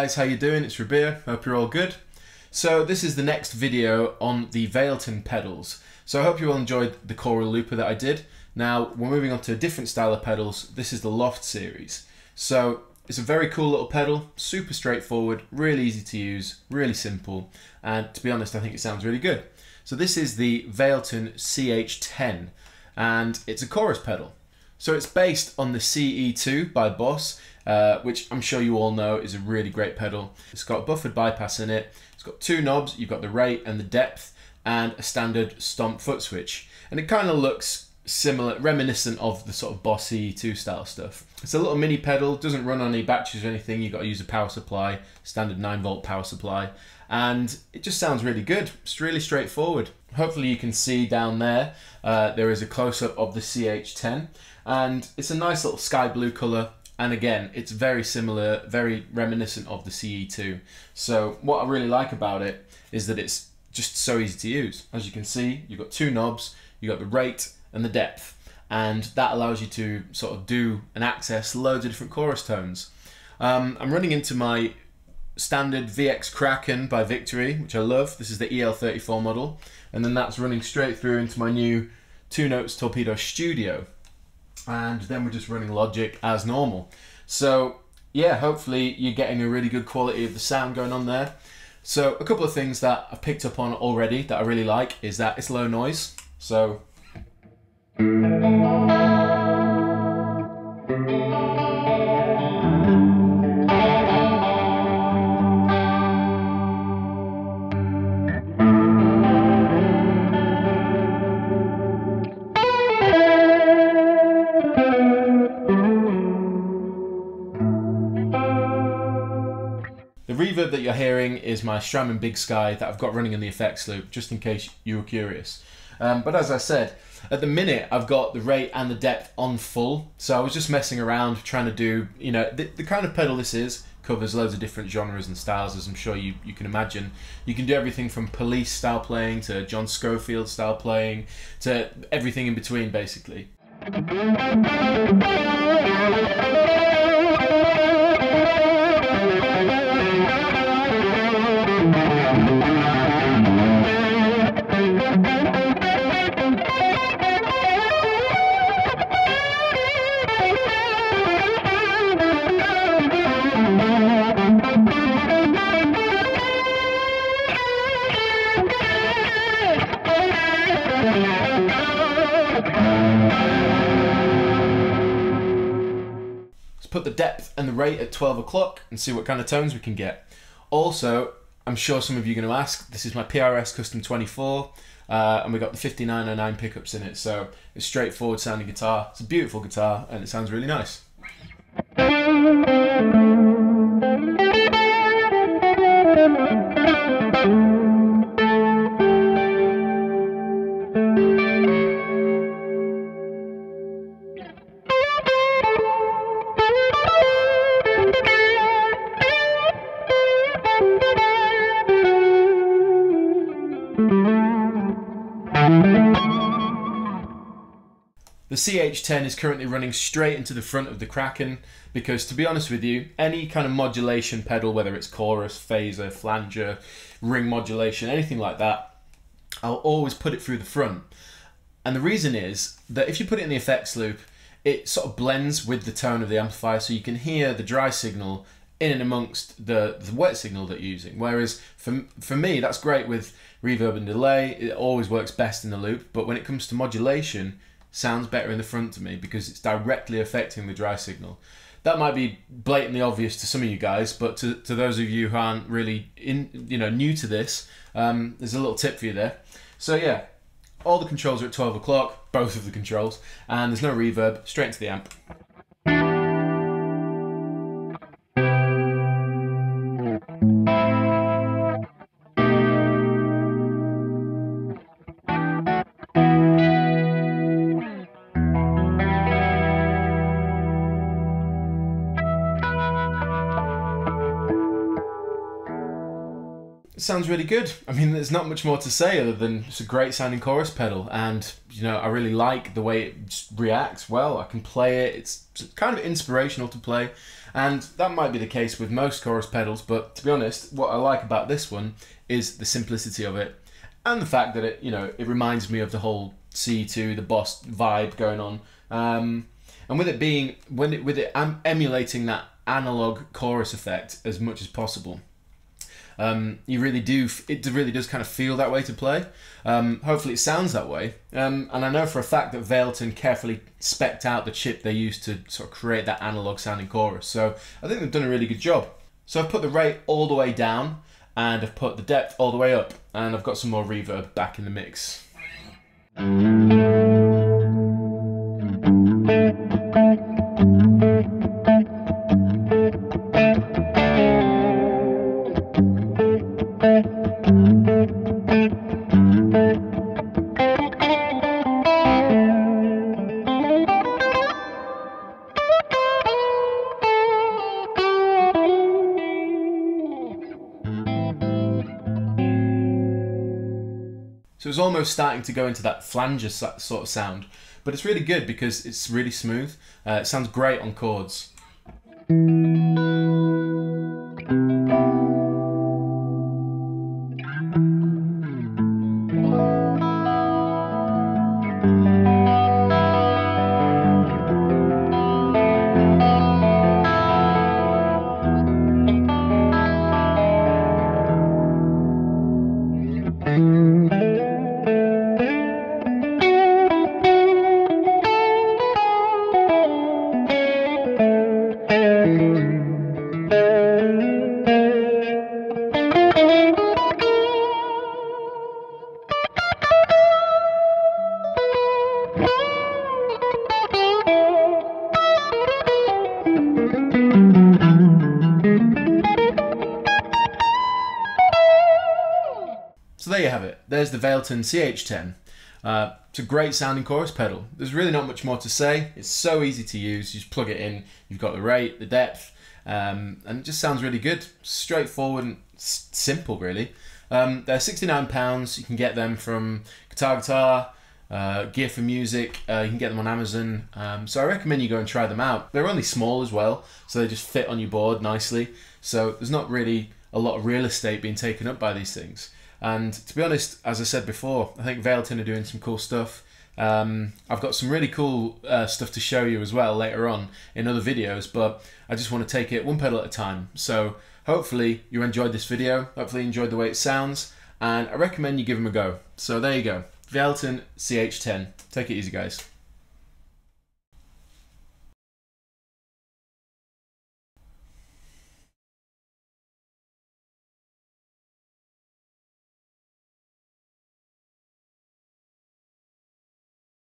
guys, how you doing? It's Rabea, hope you're all good. So this is the next video on the Valeton pedals. So I hope you all enjoyed the Coral looper that I did. Now we're moving on to a different style of pedals. This is the Loft series. So it's a very cool little pedal, super straightforward, really easy to use, really simple, and to be honest I think it sounds really good. So this is the Valeton CH10 and it's a chorus pedal. So it's based on the CE2 by Boss, uh, which I'm sure you all know is a really great pedal. It's got a buffered bypass in it, it's got two knobs, you've got the rate and the depth, and a standard stomp foot switch. And it kind of looks similar, reminiscent of the sort of Boss CE2 style stuff. It's a little mini pedal, doesn't run on any batteries or anything, you've got to use a power supply, standard 9 volt power supply, and it just sounds really good. It's really straightforward. Hopefully you can see down there, uh, there is a close-up of the CH10, and it's a nice little sky blue colour, and again, it's very similar, very reminiscent of the CE2. So what I really like about it is that it's just so easy to use. As you can see, you've got two knobs, you've got the rate and the depth, and that allows you to sort of do and access loads of different chorus tones. Um, I'm running into my standard VX Kraken by Victory, which I love. This is the EL34 model, and then that's running straight through into my new Two Notes Torpedo Studio, and then we're just running Logic as normal. So yeah, hopefully you're getting a really good quality of the sound going on there. So a couple of things that I've picked up on already that I really like is that it's low noise. So is my Strymon Big Sky that I've got running in the effects loop, just in case you were curious. Um, but as I said, at the minute I've got the rate and the depth on full, so I was just messing around trying to do, you know, the, the kind of pedal this is covers loads of different genres and styles, as I'm sure you, you can imagine. You can do everything from police style playing to John Scofield style playing to everything in between, basically. Depth and the rate at 12 o'clock and see what kind of tones we can get. Also, I'm sure some of you are going to ask, this is my PRS Custom 24, uh, and we got the 5909 pickups in it, so it's straightforward sounding guitar. It's a beautiful guitar, and it sounds really nice. The CH10 is currently running straight into the front of the Kraken because, to be honest with you, any kind of modulation pedal, whether it's chorus, phaser, flanger, ring modulation, anything like that, I'll always put it through the front. And the reason is that if you put it in the effects loop, it sort of blends with the tone of the amplifier so you can hear the dry signal in and amongst the, the wet signal that you're using. Whereas for, for me, that's great with reverb and delay. It always works best in the loop. But when it comes to modulation, sounds better in the front to me because it's directly affecting the dry signal. That might be blatantly obvious to some of you guys, but to, to those of you who aren't really in, you know, new to this, um, there's a little tip for you there. So yeah, all the controls are at 12 o'clock, both of the controls, and there's no reverb, straight into the amp. Sounds really good. I mean, there's not much more to say other than it's a great sounding chorus pedal, and you know, I really like the way it reacts well. I can play it, it's kind of inspirational to play, and that might be the case with most chorus pedals, but to be honest, what I like about this one is the simplicity of it and the fact that it, you know, it reminds me of the whole C2, the Boss vibe going on. Um, and with it being, when it, with it I'm emulating that analog chorus effect as much as possible. Um, you really do, it really does kind of feel that way to play. Um, hopefully it sounds that way. Um, and I know for a fact that Valeton carefully specced out the chip they used to sort of create that analog sounding chorus. So I think they've done a really good job. So I've put the rate all the way down and I've put the depth all the way up and I've got some more reverb back in the mix. Almost starting to go into that flanger sort of sound, but it's really good because it's really smooth. Uh, it sounds great on chords. There you have it. There's the Valeton CH10. Uh, it's a great sounding chorus pedal. There's really not much more to say. It's so easy to use. You just plug it in. You've got the rate, the depth, um, and it just sounds really good. Straightforward and simple, really. Um, they're £69. You can get them from Guitar Guitar, uh, Gear for Music. Uh, you can get them on Amazon. Um, so I recommend you go and try them out. They're only small as well, so they just fit on your board nicely. So there's not really a lot of real estate being taken up by these things. And to be honest, as I said before, I think Valeton are doing some cool stuff. Um, I've got some really cool uh, stuff to show you as well later on in other videos, but I just want to take it one pedal at a time. So hopefully you enjoyed this video, hopefully you enjoyed the way it sounds, and I recommend you give them a go. So there you go, Valeton CH10. Take it easy guys.